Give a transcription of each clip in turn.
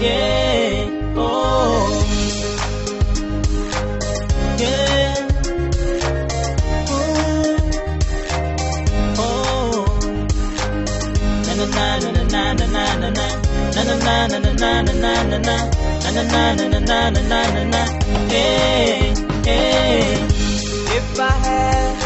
Yeah. Oh. Yeah. Oh. Na na na na na na na na na. Na na na na na na na na na na. Na na na na na na na na na. If I had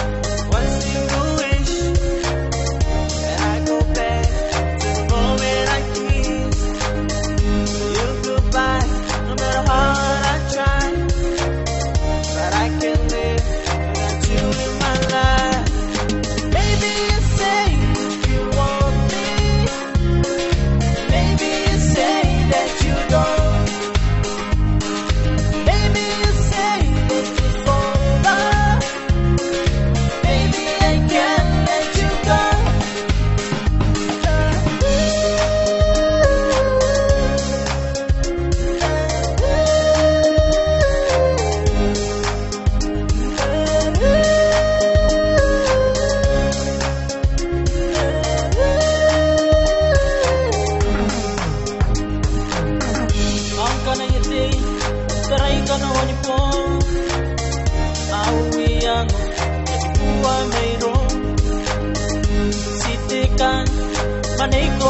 Manay ko